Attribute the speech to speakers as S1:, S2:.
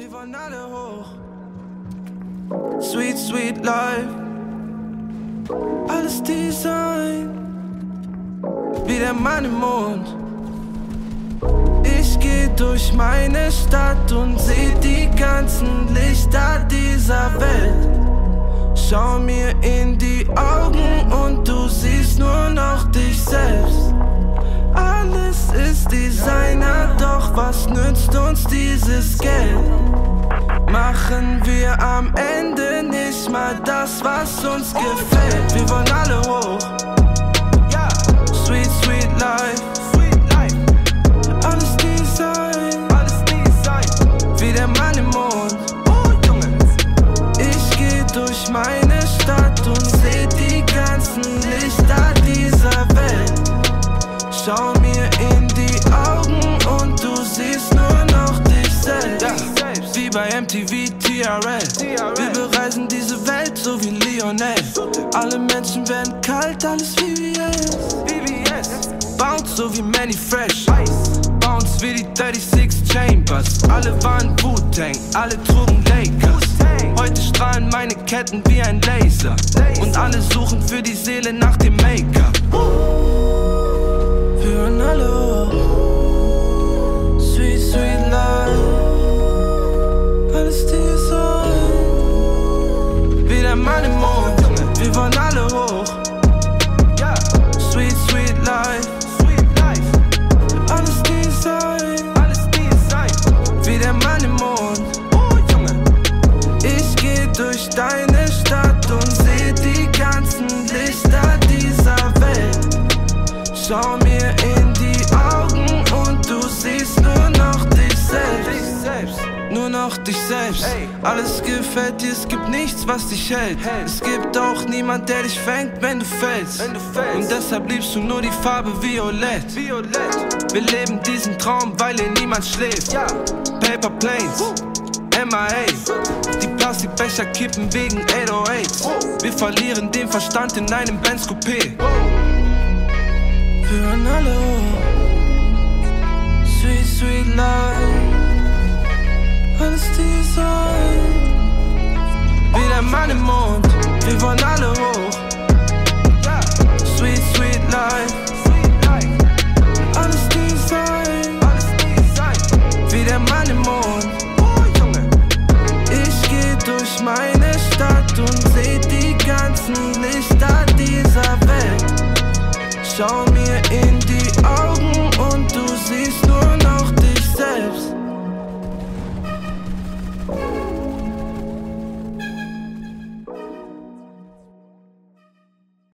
S1: Wir wollen alle hoch. Sweet, sweet life. Alles Design. Wie der Mann im Mond. Ich geh durch meine Stadt und seh die ganzen Lichter dieser Welt. Schau mir in die Augen und du siehst nur noch dich selbst. Alles ist Designer, doch was nützt uns dieses Geld? Machen wir am Ende nicht mal das, was uns gefällt. Wir wollen alle hoch. Sweet, sweet life. Alles Design. Wie der Mann im Mond. Ich geh durch meine Stadt und seh die ganzen Lichter dieser Welt. Schau MTV TRL. Wir bereisen diese Welt so wie Lionel. Alle Menschen werden kalt, alles VVS. Bounce so wie Manny Fresh. Bounce wie die 36 Chambers. Alle waren Wu-Tang, alle trugen Lakers. Heute strahlen meine Ketten wie ein Laser. Und alle suchen für die Seele nach dem Make-up. Wir wollen alle hoch. Sweet, sweet life. Alles Design. Wie der Mann im Mond. Ich geh durch deine Stadt und seh die ganzen Lichter dieser Welt. Schau mir selbst. Alles gefällt dir, es gibt nichts, was dich hält. Es gibt auch niemand, der dich fängt, wenn du fällst. Und deshalb liebst du nur die Farbe Violett. Wir leben diesen Traum, weil hier niemand schläft. Paper Planes. MIA. Die Plastikbecher kippen wegen 808. Wir verlieren den Verstand in einem Benz Coupé. Wir hören alle hoch. Alles Design. Wie der Mann im Mond. Wir wollen alle hoch. Sweet, sweet life. Alles Design. Wie der Mann im Mond. Ich geh durch meine Stadt und seh die ganzen Lichter dieser Welt. Schau